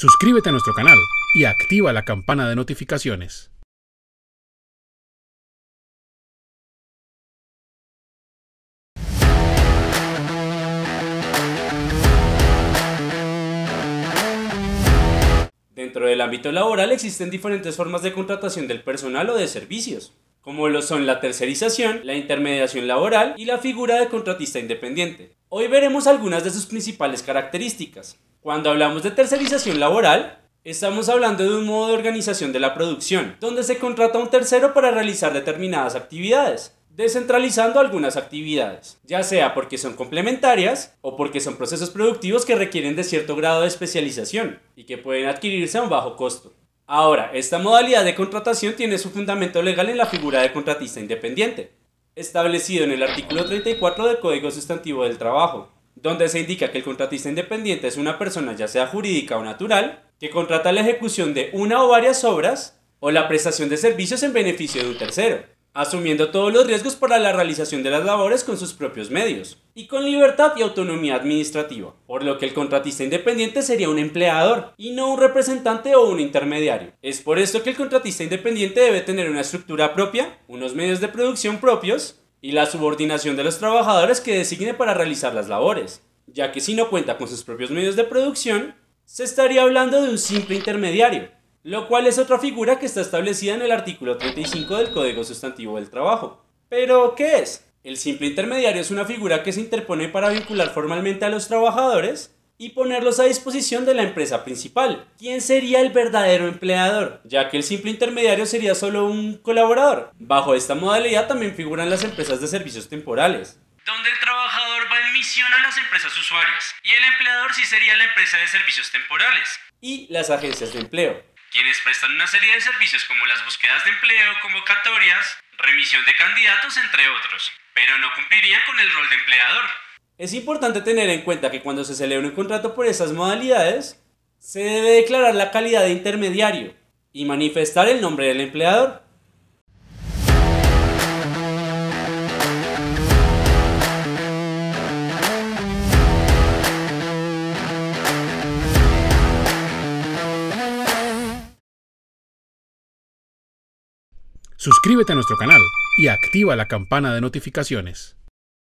Suscríbete a nuestro canal y activa la campana de notificaciones. Dentro del ámbito laboral existen diferentes formas de contratación del personal o de servicios, como lo son la tercerización, la intermediación laboral y la figura de contratista independiente. Hoy veremos algunas de sus principales características. Cuando hablamos de tercerización laboral, estamos hablando de un modo de organización de la producción, donde se contrata a un tercero para realizar determinadas actividades, descentralizando algunas actividades, ya sea porque son complementarias o porque son procesos productivos que requieren de cierto grado de especialización y que pueden adquirirse a un bajo costo. Ahora, esta modalidad de contratación tiene su fundamento legal en la figura de contratista independiente, establecido en el artículo 34 del Código Sustantivo del Trabajo, donde se indica que el contratista independiente es una persona ya sea jurídica o natural, que contrata la ejecución de una o varias obras o la prestación de servicios en beneficio de un tercero, asumiendo todos los riesgos para la realización de las labores con sus propios medios, y con libertad y autonomía administrativa, por lo que el contratista independiente sería un empleador, y no un representante o un intermediario. Es por esto que el contratista independiente debe tener una estructura propia, unos medios de producción propios, y la subordinación de los trabajadores que designe para realizar las labores, ya que si no cuenta con sus propios medios de producción, se estaría hablando de un simple intermediario, lo cual es otra figura que está establecida en el artículo 35 del Código Sustantivo del Trabajo. Pero, ¿qué es? El simple intermediario es una figura que se interpone para vincular formalmente a los trabajadores y ponerlos a disposición de la empresa principal. ¿Quién sería el verdadero empleador? Ya que el simple intermediario sería solo un colaborador. Bajo esta modalidad también figuran las empresas de servicios temporales, donde el trabajador va en misión a las empresas usuarias y el empleador sí sería la empresa de servicios temporales. Y las agencias de empleo, quienes prestan una serie de servicios como las búsquedas de empleo, convocatorias, remisión de candidatos, entre otros, pero no cumplirían con el rol de empleador. Es importante tener en cuenta que cuando se celebra un contrato por esas modalidades, se debe declarar la calidad de intermediario y manifestar el nombre del empleador. Suscríbete a nuestro canal y activa la campana de notificaciones.